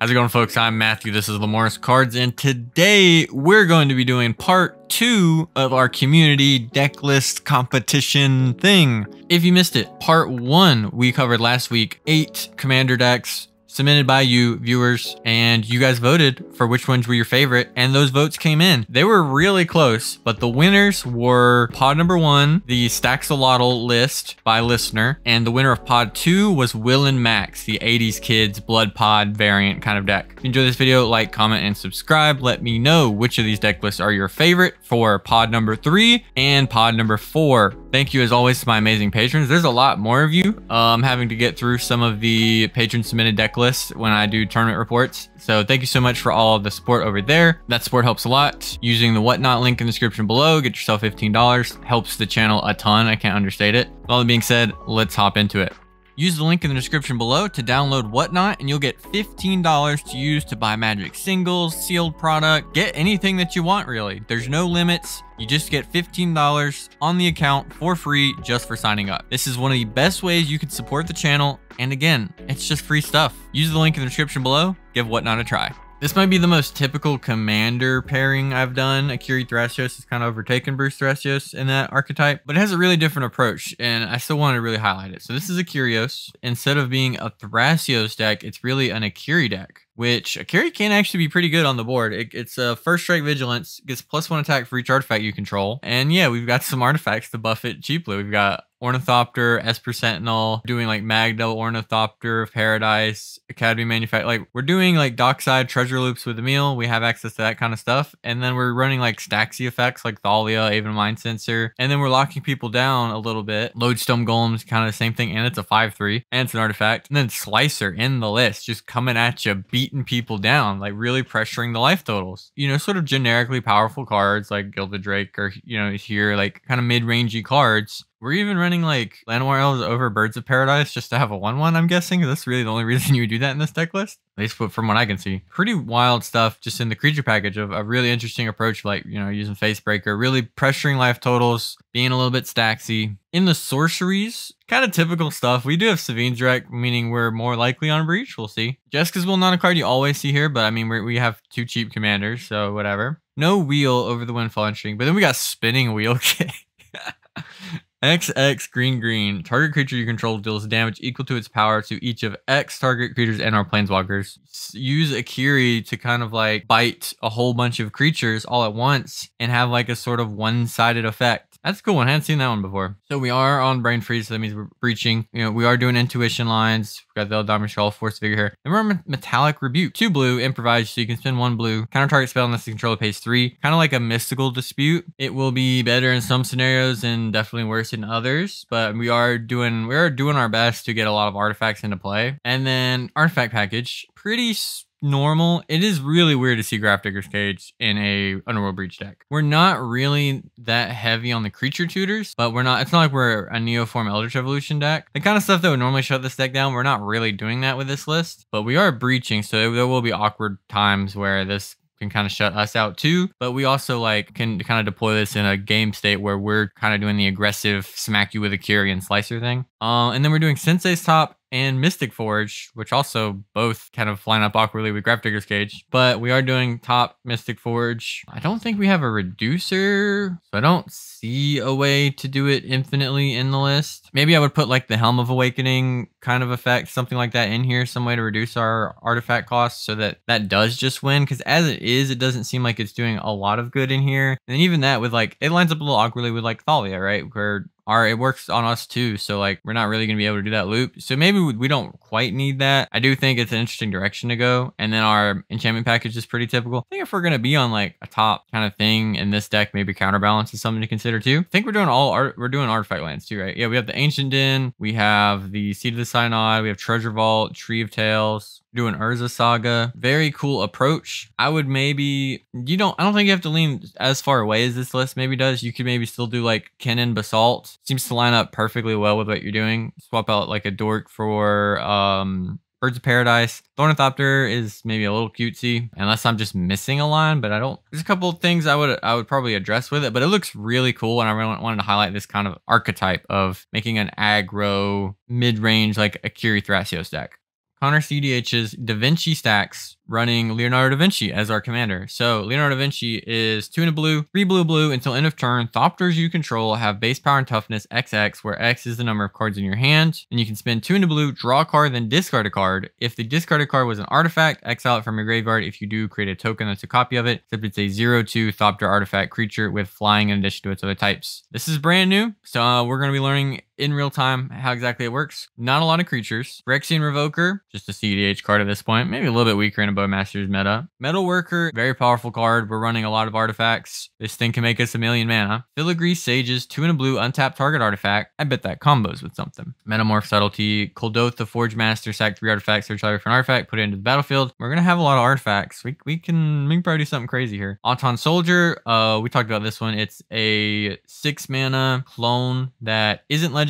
How's it going, folks? I'm Matthew. This is Lemora's Cards, and today we're going to be doing part two of our community deck list competition thing. If you missed it, part one we covered last week eight commander decks submitted by you viewers and you guys voted for which ones were your favorite and those votes came in. They were really close, but the winners were pod number one, the Staxolotl list by listener, and the winner of pod two was Will and Max, the 80s kids blood pod variant kind of deck. If you enjoy this video, like, comment, and subscribe. Let me know which of these deck lists are your favorite for pod number three and pod number four. Thank you as always to my amazing patrons. There's a lot more of you. I'm um, having to get through some of the patron submitted deck lists when I do tournament reports. So thank you so much for all of the support over there. That support helps a lot. Using the whatnot link in the description below, get yourself $15. Helps the channel a ton. I can't understate it. With all that being said, let's hop into it. Use the link in the description below to download Whatnot and you'll get $15 to use to buy Magic singles, sealed product, get anything that you want really. There's no limits. You just get $15 on the account for free just for signing up. This is one of the best ways you can support the channel. And again, it's just free stuff. Use the link in the description below. Give Whatnot a try. This might be the most typical commander pairing I've done. Akiri Thrasios has kind of overtaken Bruse Thrasios in that archetype, but it has a really different approach, and I still wanted to really highlight it. So this is a. Instead of being a Thrasios deck, it's really an Akiri deck which Akiri can actually be pretty good on the board. It, it's a first strike vigilance, gets plus one attack for each artifact you control. And yeah, we've got some artifacts to buff it cheaply. We've got Ornithopter, Esper Sentinel, doing like Magda, Ornithopter of Paradise, Academy Manufactor. Like we're doing like Dockside treasure loops with Emil. We have access to that kind of stuff. And then we're running like Staxy effects like Thalia, Aven Mindcensor. And then we're locking people down a little bit. Lodestone Golem's kind of the same thing. And it's a 5-3 and it's an artifact. And then Slicer in the list, just coming at you, beating people down, like really pressuring the life totals. You know, sort of generically powerful cards like Gilded Drake or, you know, here, like kind of mid-rangey cards we're even running like Llanowar Elves over Birds of Paradise just to have a 1-1, I'm guessing. That's really the only reason you would do that in this deck list. At least from what I can see. Pretty wild stuff just in the creature package of a really interesting approach like, you know, using Facebreaker, really pressuring life totals, being a little bit stacksy. In the sorceries, kind of typical stuff. We do have Savine Direct, meaning we're more likely on Breach. We'll see. Jeska's Will not a card you always see here, but I mean, we we have two cheap commanders, so whatever. No wheel over the Windfall String, but then we got Spinning Wheel Kick. XX green green. Target creature you control deals damage equal to its power to each of X target creatures and our planeswalkers. Use Akiri to kind of like bite a whole bunch of creatures all at once and have like a sort of one-sided effect. That's cool one. I hadn't seen that one before. So we are on Brain Freeze. So that means we're breaching. You know, we are doing intuition lines. We've got the Eldar Skull, Force Figure here. And we're on Metallic Rebuke. Two blue, improvised. so you can spend one blue. Counter target spell unless the controller pays three. Kind of like a mystical dispute. It will be better in some scenarios and definitely worse in others. But we are doing we are doing our best to get a lot of artifacts into play. And then artifact package, pretty normal. It is really weird to see Grafdigger's Cage in a Underworld Breach deck. We're not really that heavy on the creature tutors, but we're not, it's not like we're a Neoform Eldritch Evolution deck. The kind of stuff that would normally shut this deck down, we're not really doing that with this list, but we are breaching, so there will be awkward times where this can kind of shut us out too. But we also like can kind of deploy this in a game state where we're kind of doing the aggressive smack you with a Kyrian slicer thing. Uh, and then we're doing Sensei's top and Mystic Forge, which also both kind of line up awkwardly with Grafdigger's Cage. But we are doing top Mystic Forge. I don't think we have a reducer, so I don't see a way to do it infinitely in the list. Maybe I would put like the Helm of Awakening kind of effect, something like that in here, some way to reduce our artifact costs so that that does just win. Because as it is, it doesn't seem like it's doing a lot of good in here. And even that with like, it lines up a little awkwardly with like Thalia, right? Where our it works on us too so like we're not really going to be able to do that loop. So maybe we don't quite need that. I do think it's an interesting direction to go and then our enchantment package is pretty typical. I think if we're going to be on like a top kind of thing in this deck maybe counterbalance is something to consider too. I think we're doing all art we're doing artifact lands too right? Yeah we have the ancient den we have the seat of the synod we have treasure vault tree of tales do an Urza saga. Very cool approach. I would maybe you don't I don't think you have to lean as far away as this list maybe does. You could maybe still do like Kinnan Basalt. Seems to line up perfectly well with what you're doing. Swap out like a dork for um Birds of Paradise. Ornithopter is maybe a little cutesy, unless I'm just missing a line, but I don't. There's a couple of things I would I would probably address with it, but it looks really cool, and I really wanted to highlight this kind of archetype of making an aggro mid-range like Akiri Thrasios deck Connor cEDH's Da Vinci stacks running Leonardo da Vinci as our commander. So Leonardo da Vinci is two in a blue, three blue blue until end of turn. Thopters you control have base power and toughness XX, where X is the number of cards in your hand. And you can spend two in a blue, draw a card, then discard a card. If the discarded card was an artifact, exile it from your graveyard. If you do, create a token that's a copy of it, except it's a 0-2 Thopter artifact creature with flying in addition to its other types. This is brand new, so uh, we're going to be learning in real time how exactly it works. Not a lot of creatures. Phyrexian Revoker, just a cEDH card at this point, maybe a little bit weaker in a Bowmaster's meta. Metal Worker, very powerful card. We're running a lot of artifacts. This thing can make us a million mana. Filigree Sages, two in a blue, untapped target artifact. I bet that combos with something. Metamorph Subtlety, Kuldotha, the Forge Master, sack three artifacts, search library for an artifact, put it into the battlefield. We're gonna have a lot of artifacts. We, we can we can probably do something crazy here. Auton Soldier, uh, we talked about this one. It's a six mana clone that isn't legendary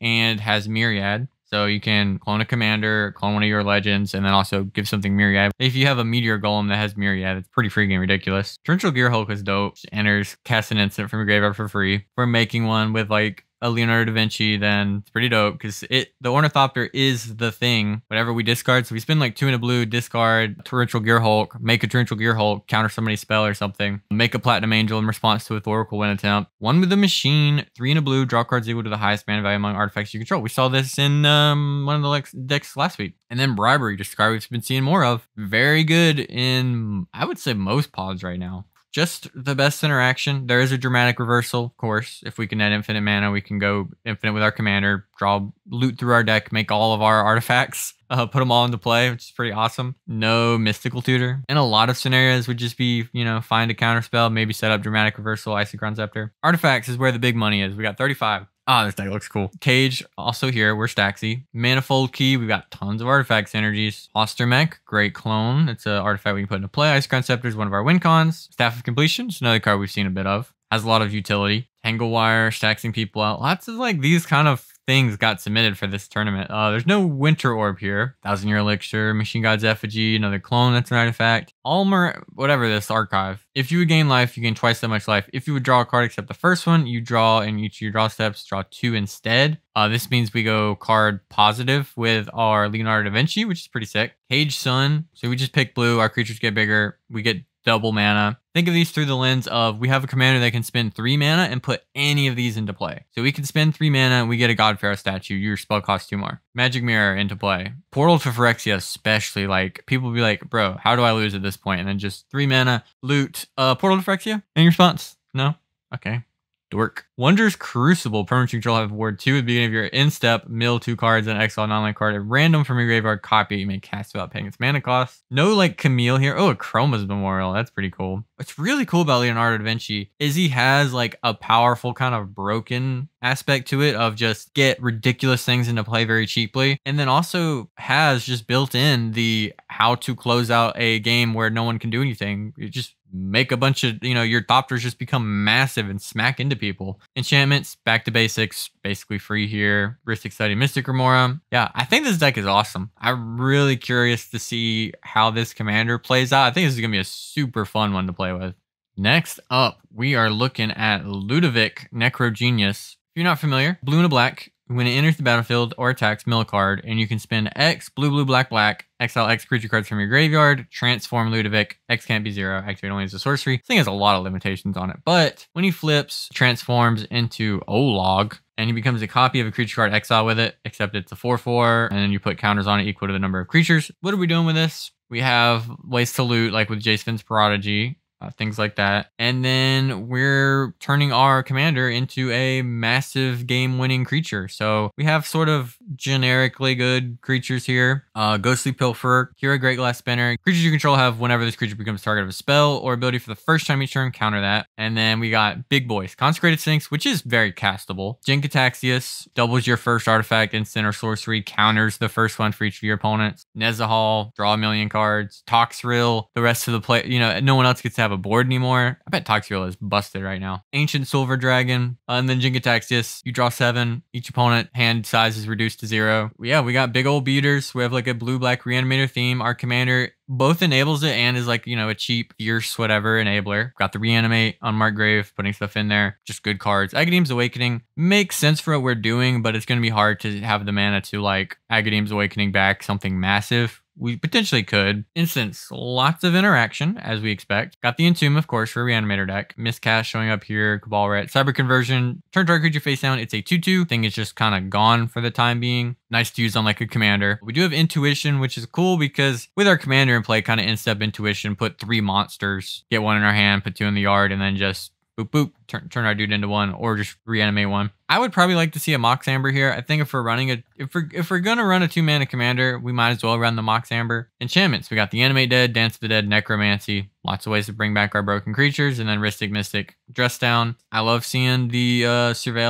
and has Myriad. So you can clone a commander, clone one of your legends, and then also give something Myriad. If you have a Meteor Golem that has Myriad, it's pretty freaking ridiculous. Torrential Gearhulk is dope. enters, cast an instant from your graveyard for free. We're making one with like a Leonardo da Vinci, then it's pretty dope because it the Ornithopter is the thing. Whatever we discard, so we spend like two in a blue, discard Torrential Gearhulk, make a Torrential Gearhulk, counter somebody's spell or something, make a Platinum Angel in response to a Thoracle win attempt. One with the machine, three in a blue, draw cards equal to the highest mana value among artifacts you control. We saw this in um, one of the decks last week. And then Bribery, just card we've been seeing more of. Very good in, I would say, most pods right now just the best interaction. There is a dramatic reversal, of course. If we can net infinite mana, we can go infinite with our commander, draw loot through our deck, make all of our artifacts, uh, put them all into play, which is pretty awesome. No mystical tutor. In a lot of scenarios would just be, you know, find a counterspell, maybe set up dramatic reversal, Isochron Scepter. Artifacts is where the big money is. We got 35. Ah, this deck looks cool. Cage, also here. We're Staxy. Manifold Key, we've got tons of artifact synergies. Ostermech, great clone. It's an artifact we can put into play. Isochron Scepter is one of our win cons. Staff of Completion, it's another card we've seen a bit of. Has a lot of utility. Tangle Wire, staxing people out. Lots of like these kind of things got submitted for this tournament. Uh, there's no Winter Orb here. Thousand Year Elixir, Machine God's Effigy, another clone that's an artifact. Almer, whatever this archive. If you would gain life, you gain twice that much life. If you would draw a card except the first one, you draw in each of your draw steps, draw two instead. Uh, this means we go card positive with our Leonardo da Vinci, which is pretty sick. Caged Sun. So we just pick blue, our creatures get bigger. We get double mana. Think of these through the lens of we have a commander that can spend three mana and put any of these into play. So we can spend three mana and we get a God Pharaoh statue. Your spell costs two more. Magic Mirror into play. Portal to Phyrexia, especially. Like people be like, bro, how do I lose at this point? And then just three mana, loot. Uh, Portal to Phyrexia. Any response? No. Okay. Dork. Wonders Crucible. Permanent control have ward 2 at the beginning of your instep. Mill 2 cards and exile an online card at random from your graveyard copy. You may cast without paying its mana cost. No like Camille here. Oh, a Chroma's Memorial. That's pretty cool. What's really cool about Leonardo da Vinci is he has like a powerful kind of broken aspect to it of just get ridiculous things into play very cheaply. And then also has just built in the how to close out a game where no one can do anything. You just make a bunch of, you know, your Thopters just become massive and smack into people. Enchantments, back to basics, basically free here. Rhystic Study, Mystic Remora. Yeah, I think this deck is awesome. I'm really curious to see how this commander plays out. I think this is to be a super fun one to play with. Next up, we are looking at Ludevic Necrogenius. If you're not familiar, blue and a black, when it enters the battlefield or attacks, mill a card, and you can spend X, blue, blue, black, black, exile X creature cards from your graveyard, transform Ludevic, X can't be zero, activate only as a sorcery. This thing has a lot of limitations on it, but when he flips, transforms into Olag, and he becomes a copy of a creature card exile with it, except it's a 4-4, and then you put counters on it equal to the number of creatures. What are we doing with this? We have ways to loot, like with Jace Vryn's Prodigy, uh, things like that. And then we're turning our commander into a massive game winning creature. So we have sort of generically good creatures here. Uh, Ghostly Pilfer, Kira Great Glass Spinner. Creatures you control have whenever this creature becomes target of a spell or ability for the first time each turn, counter that. And then we got Big Boys, Consecrated Sphinx, which is very castable. Jin-Gitaxias doubles your first artifact, instant or sorcery, counters the first one for each of your opponents. Nezahal, draw a million cards. Toxrill, the rest of the play, you know, no one else gets to have have a board anymore. I bet Toxrill is busted right now. Ancient Silver Dragon, uh, and then Jin-Gitaxias. You draw seven. Each opponent hand size is reduced to zero. Yeah, we got big old beaters. We have like a blue black reanimator theme. Our commander both enables it and is like, you know, a cheap, fierce, whatever enabler. Got the reanimate Unmarked Grave, putting stuff in there. Just good cards. Agadeem's Awakening makes sense for what we're doing, but it's going to be hard to have the mana to like Agadeem's Awakening back something massive we potentially could. Instance, lots of interaction, as we expect. Got the Entomb, of course, for Reanimator deck. Miscast showing up here, Cabal Ret. Cyber Conversion, turn target creature face down. It's a 2-2. Thing is just kind of gone for the time being. Nice to use on like a commander. We do have Intuition, which is cool because with our commander in play, kind of instep Intuition, put three monsters, get one in our hand, put two in the yard, and then just boop boop, turn, turn our dude into one, or just reanimate one. I would probably like to see a Mox Amber here. I think if we're running a, if we're if we're gonna run a two mana commander, we might as well run the Mox Amber. Enchantments, we got the Animate Dead, Dance of the Dead, Necromancy. Lots of ways to bring back our broken creatures, and then Rhystic Mystic, Dress Down. I love seeing the uh, Surveil.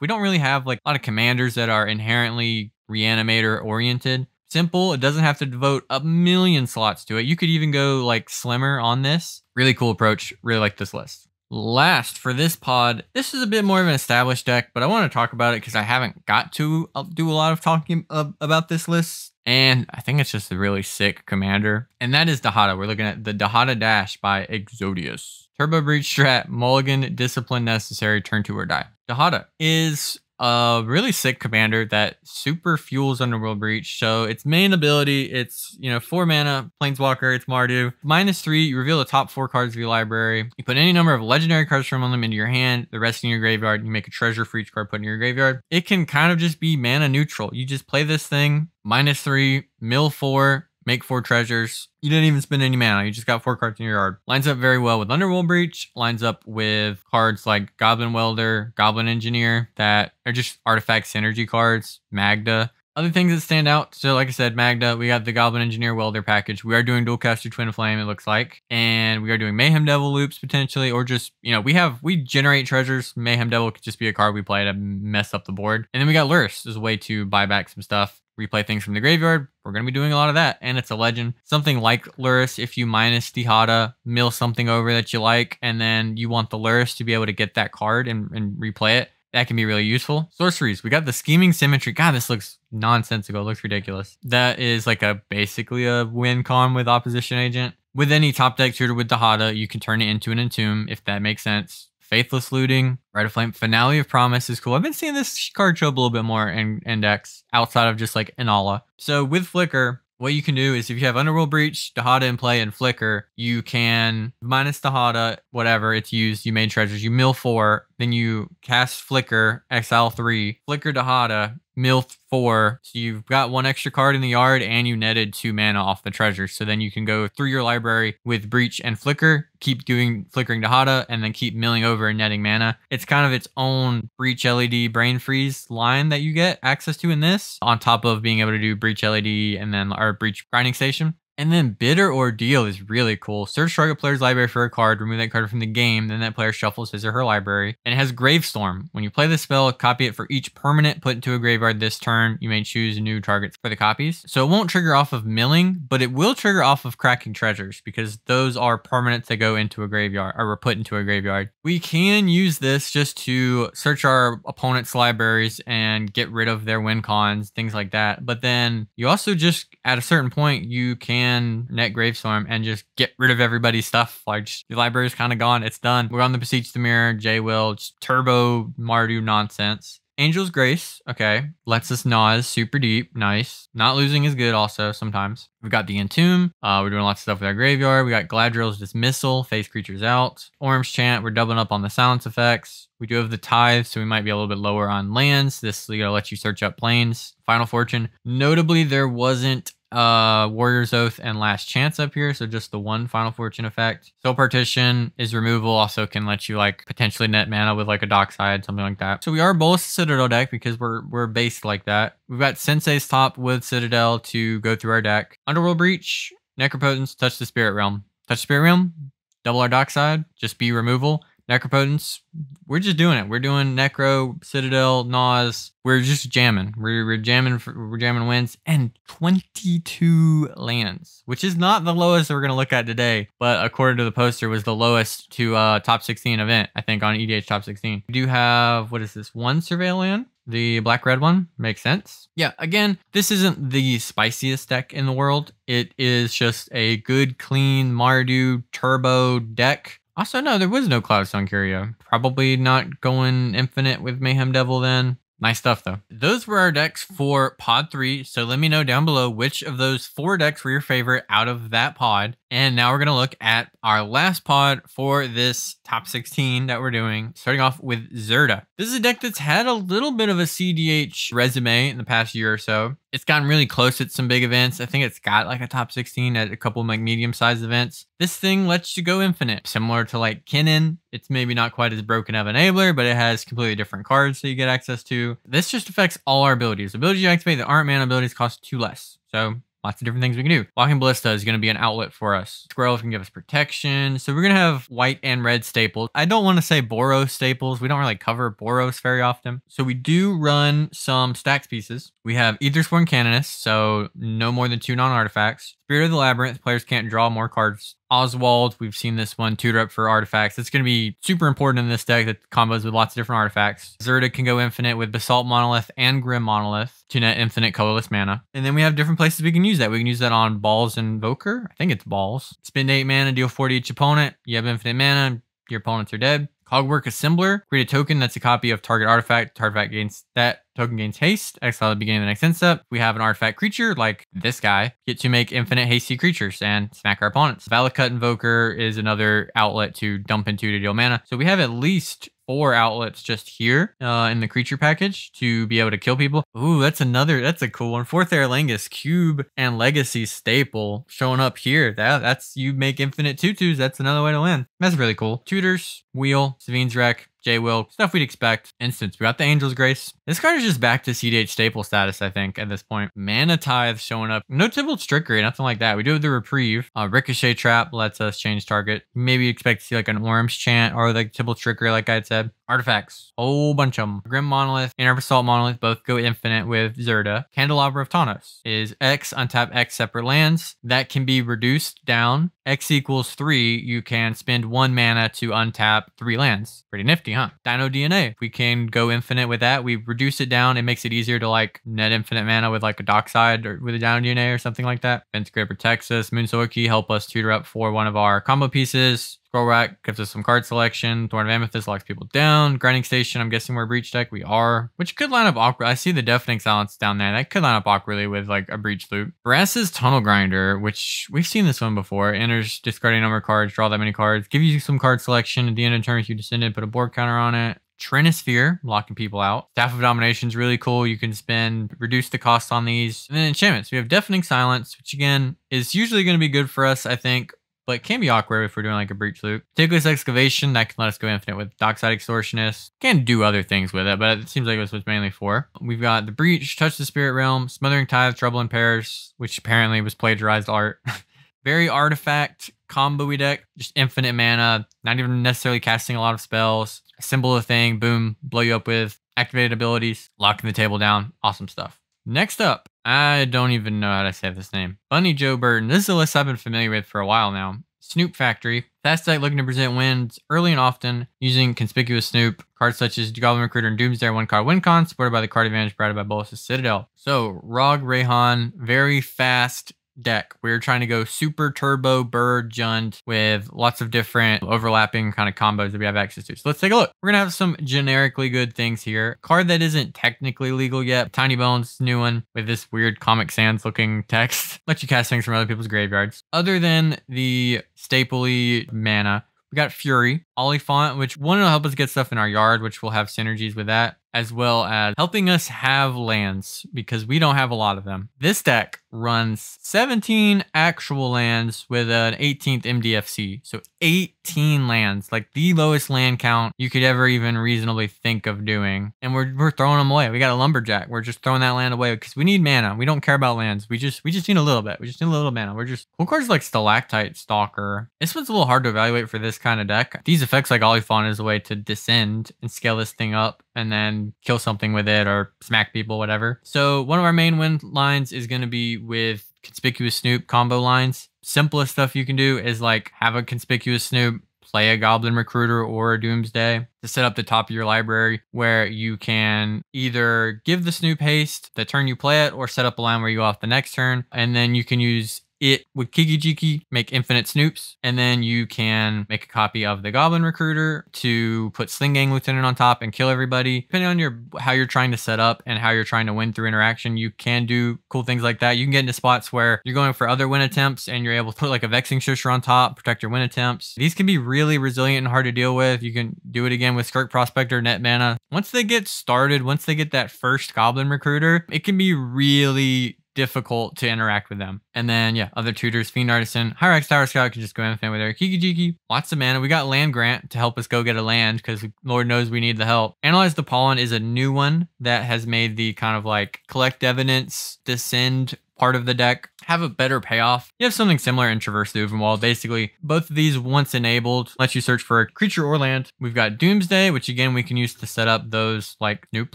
We don't really have like a lot of commanders that are inherently reanimator oriented simple. It doesn't have to devote a million slots to it. You could even go like slimmer on this. Really cool approach. Really like this list. Last for this pod, this is a bit more of an established deck, but I want to talk about it because I haven't got to uh, do a lot of talking about this list. And I think it's just a really sick commander. And that is Dihada. We're looking at the Dihada Dash by Exodius. Turbo Breach Strat, Mulligan, Discipline Necessary, Turn 2 or Die. Dihada is a really sick commander that super fuels Underworld Breach. So its main ability, it's, you know, four mana, Planeswalker, it's Mardu. Minus three, you reveal the top four cards of your library. You put any number of legendary cards from them into your hand, the rest in your graveyard. You make a treasure for each card put in your graveyard. It can kind of just be mana neutral. You just play this thing, minus three, mill four, make four treasures. You didn't even spend any mana. You just got four cards in your yard. Lines up very well with Underworld Breach. Lines up with cards like Goblin Welder, Goblin Engineer that are just artifact synergy cards. Magda. Other things that stand out. So, like I said, Magda, we got the Goblin Engineer Welder package. We are doing Dualcaster Twin Flame, it looks like. And we are doing Mayhem Devil loops potentially, or just, you know, we have, we generate treasures. Mayhem Devil could just be a card we play to mess up the board. And then we got Lurrus as a way to buy back some stuff replay things from the graveyard. We're going to be doing a lot of that. And it's a legend. Something like Lurrus, if you minus Dihada, mill something over that you like, and then you want the Lurrus to be able to get that card and, and replay it. That can be really useful. Sorceries. We got the Scheming Symmetry. God, this looks nonsensical. It looks ridiculous. That is like a basically a win con with Opposition Agent. With any top deck tutor with Dihada, you can turn it into an Entomb if that makes sense. Faithless Looting, Rite of Flame, Finale of Promise is cool. I've been seeing this card show up a little bit more in Index outside of just like Inala. So with Flicker, what you can do is if you have Underworld Breach, Dihada in play, and Flicker, you can minus Dihada, whatever it's used, you made treasures, you mill four, then you cast Flicker, exile three, Flicker Dihada, mill four. So you've got one extra card in the yard and you netted two mana off the treasure. So then you can go through your library with Breach and Flicker, keep doing Flickering Dihada, and then keep milling over and netting mana. It's kind of its own Breach LED Brain Freeze line that you get access to in this, on top of being able to do Breach LED and then our Breach Grinding Station. And then Bitter Ordeal is really cool. Search target player's library for a card, remove that card from the game, then that player shuffles his or her library. And it has Gravestorm. When you play the spell, copy it for each permanent put into a graveyard this turn. You may choose new targets for the copies. So it won't trigger off of milling, but it will trigger off of cracking treasures because those are permanents that go into a graveyard or were put into a graveyard. We can use this just to search our opponent's libraries and get rid of their win cons, things like that. But then you also just, at a certain point, you can can net Gravestorm and just get rid of everybody's stuff. Like just, the library's kind of gone. It's done. We're on the Beseech the Mirror, J Will, turbo Mardu nonsense. Angel's Grace, okay. Lets us Nas, super deep, nice. Not losing is good also sometimes. We've got the Entomb. Uh, we're doing lots of stuff with our graveyard. We got Galadriel's Dismissal, face creatures out. Orim's Chant, we're doubling up on the silence effects. We do have the Tithe, so we might be a little bit lower on lands. This you know, lets you search up planes. Final Fortune. Notably, there wasn't uh warrior's oath and last chance up here so just the one final fortune effect. Soul partition is removal also can let you like potentially net mana with like a dockside something like that. So we are both citadel deck because we're we're based like that. We've got sensei's top with citadel to go through our deck. Underworld breach necropotence touch the spirit realm. Touch the spirit realm double our dockside just be removal Necropotence, we're just doing it. We're doing Necro, Citadel, Nas. We're just jamming. We're, we're jamming. We're jamming wins and 22 lands, which is not the lowest we're gonna look at today, but according to the poster, was the lowest to uh, top 16 event. I think on EDH top 16. We do have what is this? One surveil land. the black red one. Makes sense. Yeah, again, this isn't the spiciest deck in the world. It is just a good, clean Mardu turbo deck. Also, no, there was no Cloud Cloudstone Curio. Probably not going infinite with Mayhem Devil then. Nice stuff though. Those were our decks for pod three. So let me know down below which of those four decks were your favorite out of that pod. And now we're going to look at our last pod for this top 16 that we're doing, starting off with Zirda. This is a deck that's had a little bit of a cEDH resume in the past year or so. It's gotten really close at some big events. I think it's got like a top 16 at a couple of like medium sized events. This thing lets you go infinite, similar to like Kinnan. It's maybe not quite as broken of an enabler, but it has completely different cards that you get access to. This just affects all our abilities. Abilities you activate that aren't mana abilities cost two less. So lots of different things we can do. Walking Ballista is going to be an outlet for us. Squirrels can give us protection. So we're going to have white and red staples. I don't want to say Boros staples. We don't really cover Boros very often. So we do run some stacks pieces. We have Aethersworn Canonist, so no more than two non-artifacts. Spirit of the Labyrinth, players can't draw more cards. Oswald, we've seen this one tutor up for artifacts. It's going to be super important in this deck that combos with lots of different artifacts. Zirda can go infinite with Basalt Monolith and Grim Monolith to net infinite colorless mana. And then we have different places we can use that. We can use that on Balls and Invoker. I think it's Balls. Spend 8 mana, deal 4 to each opponent. You have infinite mana, your opponents are dead. Cogwork Assembler, create a token that's a copy of target artifact. Target Artifact gains that token gains haste. Exile at the beginning of the next end step. We have an artifact creature like this guy. Get to make infinite hasty creatures and smack our opponents. Valakut Invoker is another outlet to dump into to deal mana. So we have at least four outlets just here uh, in the creature package to be able to kill people. Ooh, that's another, that's a cool one. Forth Eorlingas, Cube, and Legacy staple showing up here. That That's, you make infinite tutus. That's another way to win. That's really cool. Tutors, Wheel, Savine's Wreck, J Will, stuff we'd expect. Instance, we got the Angel's Grace. This card is just back to cEDH staple status, I think, at this point. Mana Tithe showing up. No Tybalt's Trickery, nothing like that. We do have the Reprieve. Uh, Ricochet Trap lets us change target. Maybe expect to see like an Orim's Chant or like Tybalt's Trickery, like I had said. Artifacts, whole bunch of them. Grim Monolith and Basalt Monolith both go infinite with Zirda. Candelabra of Tawnos is X untap X separate lands. That can be reduced down. X equals three. You can spend one mana to untap three lands. Pretty nifty, huh? Dino DNA. We can go infinite with that. We reduce it down. It makes it easier to like net infinite mana with like a Dockside or with a Dino DNA or something like that. Fence Scraper Texas. Moon Key help us tutor up for one of our combo pieces. Scroll Rack gives us some card selection. Thorn of Amethyst locks people down. Grinding Station, I'm guessing we're Breach deck. We are. Which could line up awkward. I see the Deafening Silence down there. That could line up awkwardly with like a Breach loop. Brass's Tunnel Grinder, which we've seen this one before. Enters discarding number of cards, draw that many cards. Give you some card selection. At the end of the turn, if you descend it, put a board counter on it. Trinisphere, locking people out. Staff of Domination is really cool. You can spend, reduce the cost on these. And then enchantments. We have Deafening Silence, which again is usually going to be good for us, I think, but can be awkward if we're doing like a breach loop. Meticulous excavation that can let us go infinite with dockside extortionist. Can do other things with it, but it seems like it was mainly for. We've got the breach, touch the spirit realm, smothering tithe, trouble in pairs, which apparently was plagiarized art. Very artifact combo deck, just infinite mana, not even necessarily casting a lot of spells. Assemble a thing, boom, blow you up with activated abilities, locking the table down. Awesome stuff. Next up, I don't even know how to say this name. Bunny Joe Burton. This is a list I've been familiar with for a while now. Snoop Factory. Fast deck looking to present wins early and often using conspicuous Snoop. Cards such as Goblin Recruiter and Doomsday one card win con, supported by the card advantage provided by Bolas' Citadel. So, Rog Reyhan, very fast deck. We're trying to go super turbo bird jund with lots of different overlapping kind of combos that we have access to. So let's take a look. We're gonna have some generically good things here. Card that isn't technically legal yet. Tiny Bones, new one with this weird Comic Sans looking text. Let you cast things from other people's graveyards. Other than the stapley mana, we got Fury, Oliphaunt, which one will help us get stuff in our yard, which will have synergies with that as well as helping us have lands because we don't have a lot of them. This deck runs 17 actual lands with an 18th MDFC. So 18 lands, like the lowest land count you could ever even reasonably think of doing. And we're, we're throwing them away. We got a lumberjack. We're just throwing that land away because we need mana. We don't care about lands. We just we just need a little bit. We just need a little mana. We're just cool cards like Stalactite Stalker. This one's a little hard to evaluate for this kind of deck. These effects like Oliphaunt is a way to descend and scale this thing up and then kill something with it or smack people, whatever. So one of our main win lines is going to be with conspicuous snoop combo lines. Simplest stuff you can do is like have a conspicuous snoop, play a Goblin Recruiter or a Doomsday to set up the top of your library where you can either give the Snoop haste the turn you play it or set up a line where you go off the next turn. And then you can use it would Kiki Jiki, make infinite snoops, and then you can make a copy of the Goblin Recruiter to put Sling Gang Lieutenant on top and kill everybody. Depending on your how you're trying to set up and how you're trying to win through interaction, you can do cool things like that. You can get into spots where you're going for other win attempts and you're able to put like a Vexing Shusher on top, protect your win attempts. These can be really resilient and hard to deal with. You can do it again with Skirk Prospector, Net Mana. Once they get started, once they get that first Goblin Recruiter, it can be really difficult to interact with them. And then, yeah, other tutors, Fiend Artisan, Hyrax Tower Scout can just go infinite with their Kiki Jiki. Lots of mana. We got Land Grant to help us go get a land because Lord knows we need the help. Analyze the Pollen is a new one that has made the kind of like collect evidence, descend part of the deck have a better payoff. You have something similar in Traverse the Ulvenwald. Basically, both of these, once enabled, let you search for a creature or land. We've got Doomsday, which again, we can use to set up those like Snoop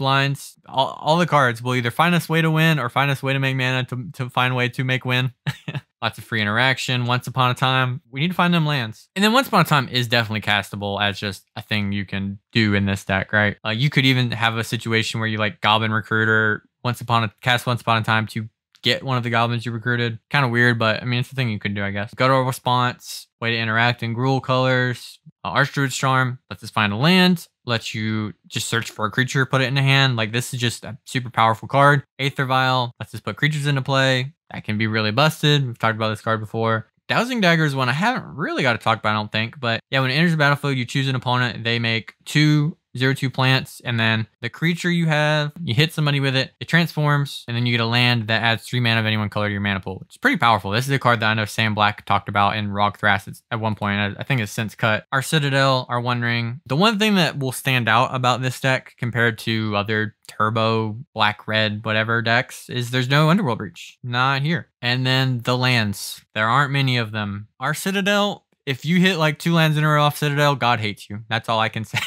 lines. All, all the cards will either find us way to win or find us way to make mana to, to find way to make win. Lots of free interaction. Once upon a time, we need to find them lands. And then once upon a time is definitely castable as just a thing you can do in this deck, right? Uh, you could even have a situation where you like Goblin Recruiter once upon a cast once upon a time to get one of the goblins you recruited. Kind of weird, but I mean, it's a thing you could do, I guess. Guttural response, way to interact in Gruul colors. Uh, Archdruid's Charm lets us find a land, lets you just search for a creature, put it in a hand. Like this is just a super powerful card. Aether Vial lets us put creatures into play. That can be really busted. We've talked about this card before. Dowsing Dagger is one I haven't really got to talk about, I don't think. But yeah, when it enters the battlefield, you choose an opponent. They make two zero two plants, and then the creature you have, you hit somebody with it, it transforms, and then you get a land that adds three mana of any one color to your mana pool. It's pretty powerful. This is a card that I know Sam Black talked about in Rog Thrass at one point. I think it's since cut. Our Citadel, our One Ring. The one thing that will stand out about this deck compared to other turbo black red whatever decks is there's no underworld breach not here and then the lands there aren't many of them our citadel if you hit like two lands in a row off Citadel, God hates you. That's all I can say.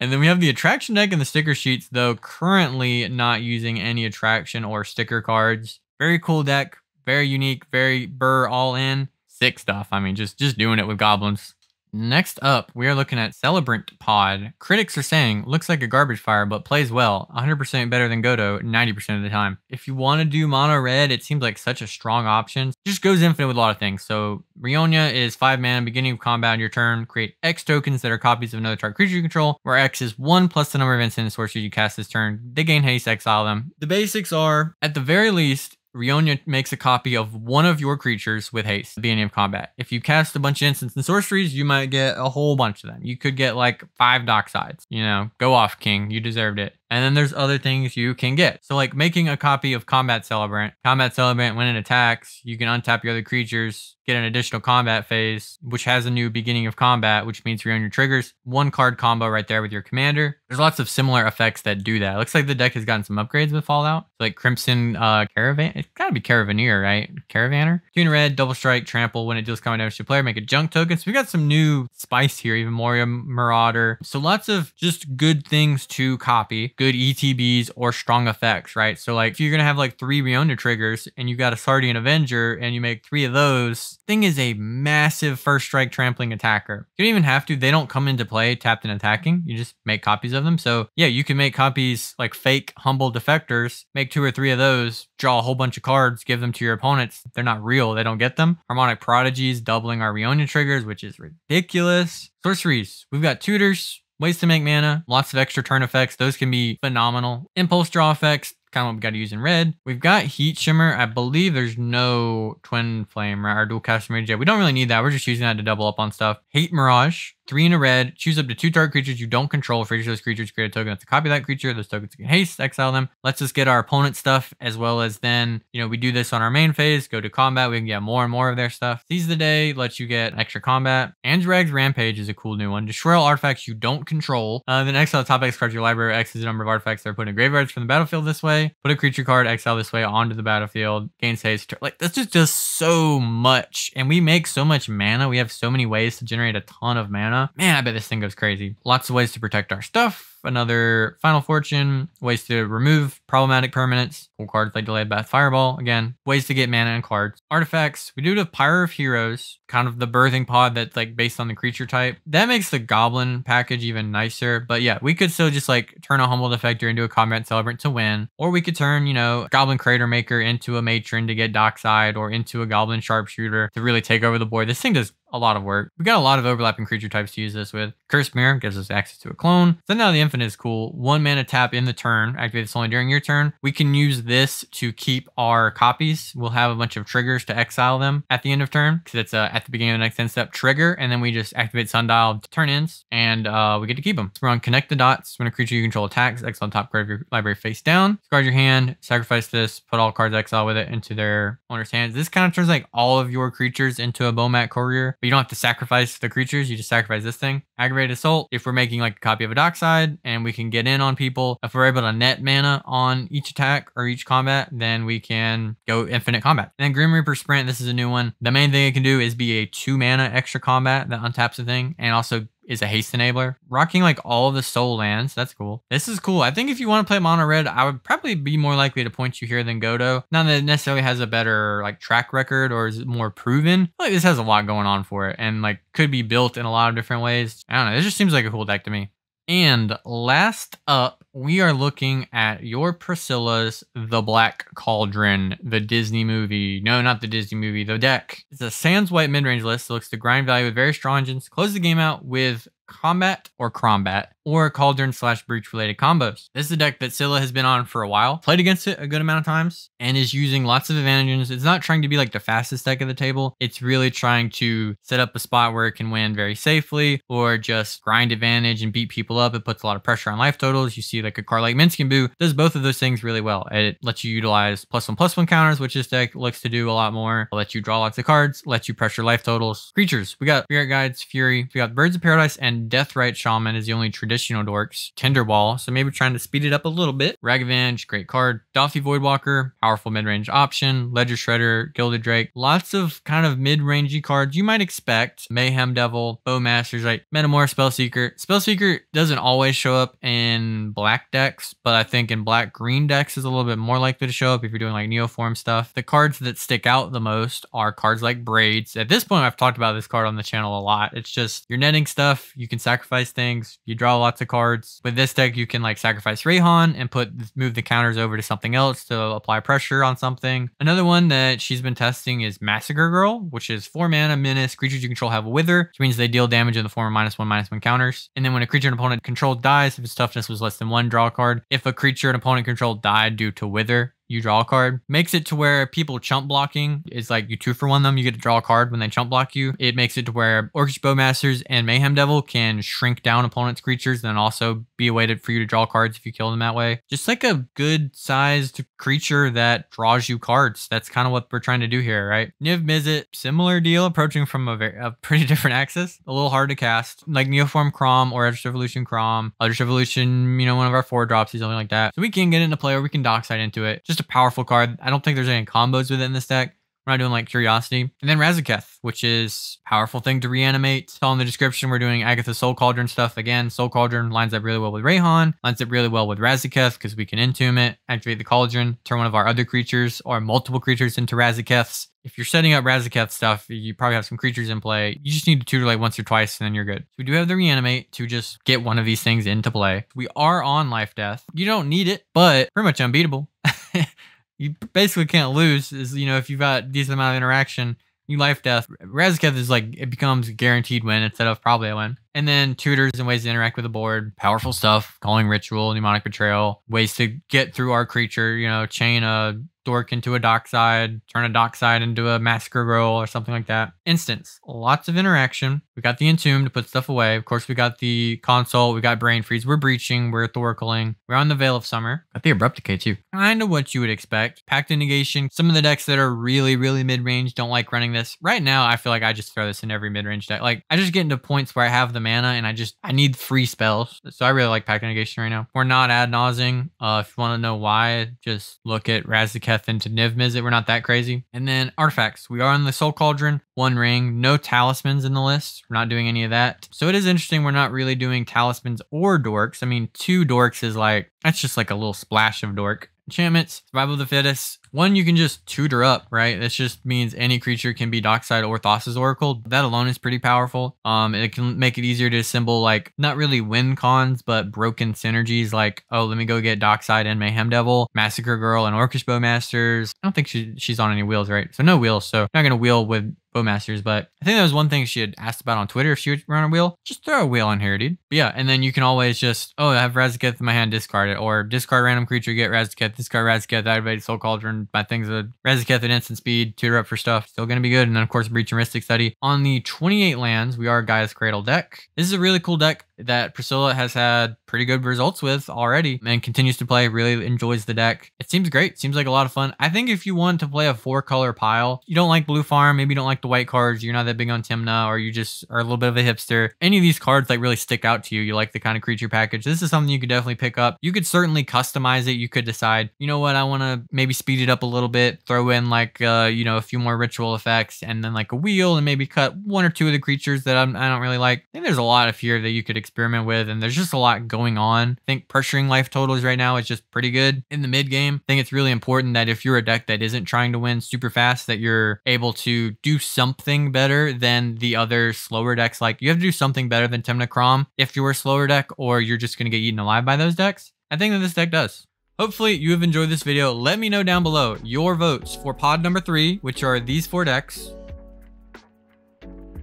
and then we have the attraction deck and the sticker sheets, though currently not using any attraction or sticker cards. Very cool deck, very unique, very burr all in. Sick stuff. I mean, just just doing it with goblins. Next up, we are looking at Celebrant Pod. Critics are saying, looks like a garbage fire, but plays well. 100% better than Godo 90% of the time. If you want to do mono red, it seems like such a strong option. Just goes infinite with a lot of things. So Rionya is 5 mana, beginning of combat on your turn. Create X tokens that are copies of another target creature you control, where X is 1 plus the number of instant sorceries you cast this turn. They gain haste, exile them. The basics are, at the very least, Rionya makes a copy of one of your creatures with haste at the beginning of combat. If you cast a bunch of instants and sorceries, you might get a whole bunch of them. You could get like five Docksides. You know, go off, King. You deserved it. And then there's other things you can get. So like making a copy of Combat Celebrant. Combat Celebrant, when it attacks, you can untap your other creatures, get an additional combat phase, which has a new beginning of combat, which means you're on your triggers. One card combo right there with your commander. There's lots of similar effects that do that. It looks like the deck has gotten some upgrades with Fallout. So like Crimson uh, Caravan. It's gotta be Caravaneer, right? Caravaner. Tune red, double strike, trample. When it deals combat damage to player, make a junk token. So we got some new spice here, even Moria Marauder. So lots of just good things to copy good ETBs or strong effects, right? So like if you're gonna have like three Rionya triggers and you got a Sardian Avenger and you make three of those, thing is a massive first strike trampling attacker. You don't even have to, they don't come into play tapped and attacking. You just make copies of them. So yeah, you can make copies like fake humble defectors, make two or three of those, draw a whole bunch of cards, give them to your opponents. They're not real, they don't get them. Harmonic Prodigies doubling our Rionya triggers, which is ridiculous. Sorceries, we've got tutors, Ways to make mana, lots of extra turn effects. Those can be phenomenal. Impulse draw effects, kind of what we got to use in red. We've got Heat Shimmer. I believe there's no Twin Flame right? or dual cast mage yet. We don't really need that. We're just using that to double up on stuff. Hate Mirage, three in a red. Choose up to two target creatures you don't control. For each of those creatures, create a token that's a copy of that creature. Those tokens can haste, exile them. Let's just get our opponent stuff as well as then, you know, we do this on our main phase, go to combat. We can get more and more of their stuff. Seize the day lets you get extra combat. Anjrag's Rampage is a cool new one. Destroy all artifacts you don't control. Uh, then exile the top X card of your library. X is the number of artifacts that are put in graveyards from the battlefield this way. Put a creature card, exile this way onto the battlefield. Gains haste. Like, that's just, just so much. And we make so much mana. We have so many ways to generate a ton of mana. Man, I bet this thing goes crazy. Lots of ways to protect our stuff another Final Fortune, ways to remove problematic permanents, cool cards like Delayed Blast Fireball, again, ways to get mana and cards. Artifacts, we do have Pyre of Heroes, kind of the birthing pod that's like based on the creature type. That makes the Goblin package even nicer, but yeah, we could still just like turn a Humble Defector into a Combat Celebrant to win, or we could turn, you know, Goblin Crater Maker into a Matron to get Dockside, or into a Goblin Sharpshooter to really take over the board. This thing does a lot of work. We got a lot of overlapping creature types to use this with. Cursed Mirror gives us access to a clone. Sundial of the Infinite is cool. One mana tap in the turn, activate only during your turn. We can use this to keep our copies. We'll have a bunch of triggers to exile them at the end of turn because it's uh, at the beginning of the next end step trigger, and then we just activate Sundial to turn ins, and uh, we get to keep them. So we're on Connect the Dots. When a creature you control attacks, exile top card of your library face down. Discard your hand, sacrifice this, put all cards exile with it into their owner's hands. This kind of turns like all of your creatures into a Bomat Courier, but you don't have to sacrifice the creatures, you just sacrifice this thing. Aggravated Assault, if we're making like a copy of a Dockside and we can get in on people, if we're able to net mana on each attack or each combat, then we can go infinite combat. And then Grim Reaper Sprint, this is a new one. The main thing it can do is be a two mana extra combat that untaps the thing and also is a haste enabler. Rocking like all of the soul lands. That's cool. This is cool. I think if you want to play mono red, I would probably be more likely to point you here than Godo. Not that it necessarily has a better like track record or is more proven. Like this has a lot going on for it and like could be built in a lot of different ways. I don't know. It just seems like a cool deck to me. And last up, we are looking at your Priscilla's The Black Cauldron, the Disney movie. No, not the Disney movie, the deck. It's a Sands White mid-range list that looks to grind value with very strong engines. Close the game out with combat or crombat or cauldron slash breach related combos. This is a deck that Scylla has been on for a while, played against it a good amount of times, and is using lots of advantages. It's not trying to be like the fastest deck at the table. It's really trying to set up a spot where it can win very safely or just grind advantage and beat people up. It puts a lot of pressure on life totals. You see like a card like Minsc Boo does both of those things really well. It lets you utilize plus one plus one counters, which this deck looks to do a lot more. It lets you draw lots of cards, lets you pressure life totals. Creatures, we got Spirit Guides, Fury, we got Birds of Paradise, and Deathrite Shaman is the only traditional dorks. Tinder Wall, so maybe trying to speed it up a little bit. Ragavange, great card. Dauthi Voidwalker, powerful mid-range option. Ledger Shredder, Gilded Drake. Lots of kind of mid-rangey cards you might expect. Mayhem Devil, Bowmasters, like Metamorph, Spellseeker. Spellseeker doesn't always show up in black decks, but I think in black-green decks is a little bit more likely to show up if you're doing like Neoform stuff. The cards that stick out the most are cards like Braids. At this point, I've talked about this card on the channel a lot. It's just you're netting stuff, you can sacrifice sacrifice things. You draw lots of cards. With this deck, you can like sacrifice Reyhan and put move the counters over to something else to apply pressure on something. Another one that she's been testing is Massacre Girl, which is four mana, menace. Creatures you control have a wither, which means they deal damage in the form of minus one, minus one counters. And then when a creature an opponent controlled dies, if its toughness was less than one, draw a card. If a creature an opponent controlled died due to wither, you draw a card. Makes it to where people chump blocking is like you two for one them. You get to draw a card when they chump block you. It makes it to where Orcish Bowmasters and Mayhem Devil can shrink down opponent's creatures and also be a way to, for you to draw cards if you kill them that way. Just like a good sized creature that draws you cards. That's kind of what we're trying to do here, right? Niv Mizzet, similar deal, approaching from a, very, a pretty different axis. A little hard to cast. Like Neoform Crom or Eldritch Evolution Crom. Eldritch Evolution, you know, one of our four drops, something like that. So we can get into play or we can dockside into it. Just just a powerful card. I don't think there's any combos with it in this deck. We're not doing like Curiosity. And then Razaketh, which is powerful thing to reanimate. It's all in the description. We're doing Agatha Soul Cauldron stuff. Again, Soul Cauldron lines up really well with Reyhan, lines up really well with Razaketh because we can entomb it, activate the Cauldron, turn one of our other creatures or multiple creatures into Razakeths. If you're setting up Razaketh stuff, you probably have some creatures in play. You just need to tutor like once or twice and then you're good. So we do have the reanimate to just get one of these things into play. We are on life death. You don't need it, but pretty much unbeatable. you basically can't lose. Is you know if you've got decent amount of interaction, you life death. Razaketh is like it becomes guaranteed win instead of probably a win. And then tutors and ways to interact with the board, powerful stuff, calling ritual, mnemonic betrayal, ways to get through our creature. You know, chain a dork into a dockside, turn a dockside into a massacre girl or something like that. Instance, lots of interaction. We got the entomb to put stuff away. Of course, we got the console. We got brain freeze. We're breaching. We're thoracling. We're on the Veil of Summer. Got the abrupt decay too. Kind of what you would expect. Pact of Negation. Some of the decks that are really, really mid range don't like running this. Right now, I feel like I just throw this in every mid range deck. Like I just get into points where I have the mana and I just, I need free spells. So I really like Pact Negation right now. We're not ad nauseing. Uh, if you want to know why, just look at Razaketh into Niv Mizzet. We're not that crazy. And then artifacts. We are in the Soul Cauldron, one ring, no talismans in the list. We're not doing any of that. So it is interesting. We're not really doing talismans or dorks. I mean, two dorks is like, that's just like a little splash of dork. Enchantments, Survival of the Fittest. One you can just tutor up, right? This just means any creature can be Dockside or Thassa's Oracle. That alone is pretty powerful. Um, it can make it easier to assemble like not really win cons, but broken synergies like, oh, let me go get Dockside and Mayhem Devil, Massacre Girl, and Orcish Bowmasters. I don't think she, she's on any wheels, right? So no wheels. So not gonna wheel with Bowmasters, but I think that was one thing she had asked about on Twitter if she would run a wheel. Just throw a wheel on here, dude. But yeah, and then you can always just, oh, I have Razaketh in my hand, discard it. Or discard random creature, get Razaketh, discard Razaketh, activate Soul Cauldron, my things with Razaketh at instant speed, tutor up for stuff. Still gonna be good. And then of course Breach and Mystic Study. On the 28 lands, we are Gaea's Cradle deck. This is a really cool deck that Priscilla has had pretty good results with already and continues to play, really enjoys the deck. It seems great. Seems like a lot of fun. I think if you want to play a four color pile, you don't like blue farm, maybe you don't like the white cards, you're not that big on Tymna, or you just are a little bit of a hipster. Any of these cards like really stick out to you. You like the kind of creature package. This is something you could definitely pick up. You could certainly customize it. You could decide, you know what, I want to maybe speed it up a little bit, throw in like, uh, you know, a few more ritual effects and then like a wheel and maybe cut one or two of the creatures that I'm, I don't really like. I think there's a lot of here that you could experiment with and there's just a lot going on. I think pressuring life totals right now is just pretty good in the mid game. I think it's really important that if you're a deck that isn't trying to win super fast, that you're able to do something better than the other slower decks. Like you have to do something better than Tymna Kraum if you're a slower deck, or you're just going to get eaten alive by those decks. I think that this deck does. Hopefully you have enjoyed this video. Let me know down below your votes for pod number three, which are these four decks,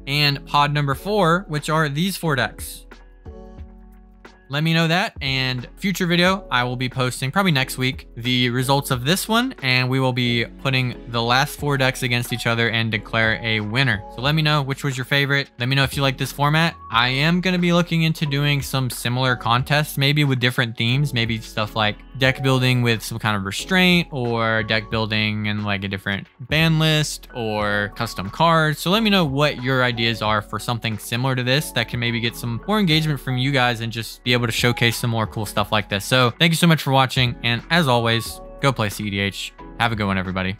and pod number four, which are these four decks let me know that and future video i will be posting probably next week the results of this one and we will be putting the last four decks against each other and declare a winner. So let me know which was your favorite. Let me know if you like this format. I am going to be looking into doing some similar contests maybe with different themes maybe stuff like deck building with some kind of restraint or deck building and like a different ban list or custom cards. So let me know what your ideas are for something similar to this that can maybe get some more engagement from you guys and just be able to showcase some more cool stuff like this. So thank you so much for watching. And as always, go play CEDH. Have a good one, everybody.